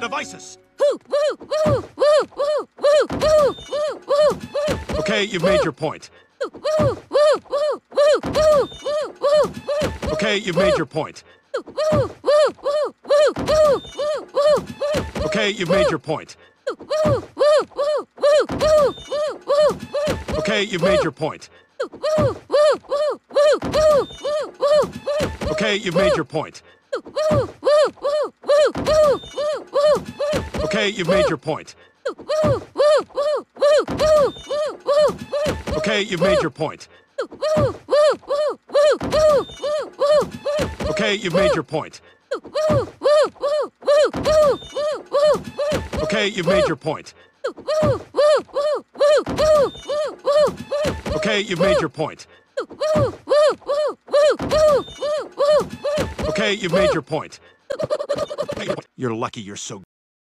of ISIS. Okay, you've made your point. Okay, you've made your point. Okay, you've made your point. Okay, you've made your point. Okay, you've made your point. Okay, you've made your point. Okay, you've made your point. Okay, you've made your point. Okay, you've made your point. Okay, you've made your point. Okay, you've made your point. You're lucky you're so